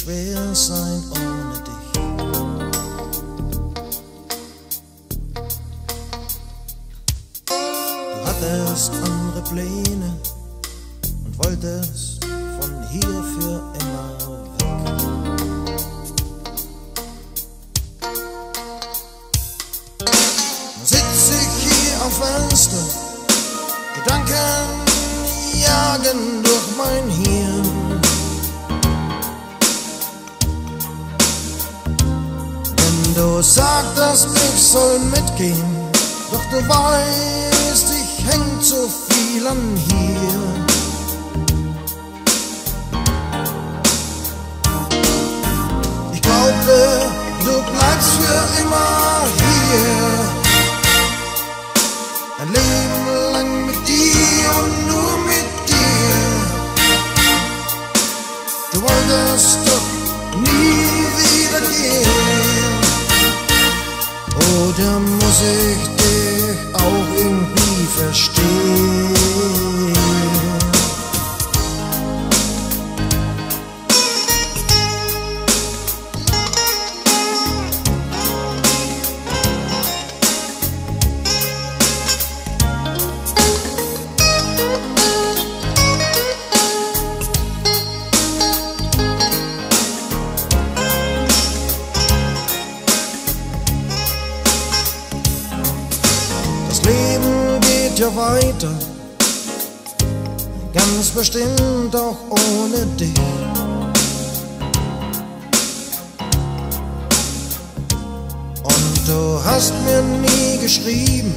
schwer sein ohne dich. Du hattest andere Pläne und wolltest von hier für immer weg. Nun sitz ich hier am Fenster, Gedanken jagen durch du sagtest, ich soll mitgehen, doch du weißt, ich häng zu viel an hier. Ich glaubte, du bleibst für immer hier. Ein Leben lang mit dir und nur mit dir. Du wolltest Oder muss ich dich auch irgendwie verstehen? Ja weiter, ganz bestimmt auch ohne dich. Und du hast mir nie geschrieben,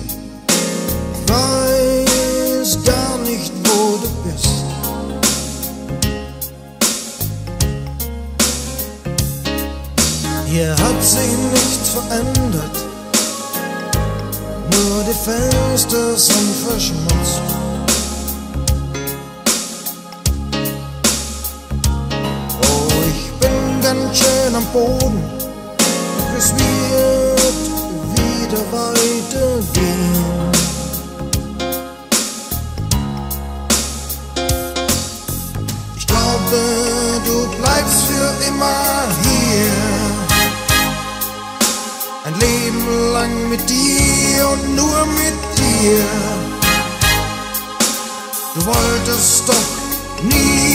ich weiß gar nicht, wo du bist. Hier hat sich nichts verändert nur die Fenster sind verschmutzt. Oh, ich bin ganz schön am Boden, doch es wird wieder weitergehen. Ich glaube, du bleibst für immer hier. Ein Leben lang mit dir und nur mit dir. Du wolltest doch nie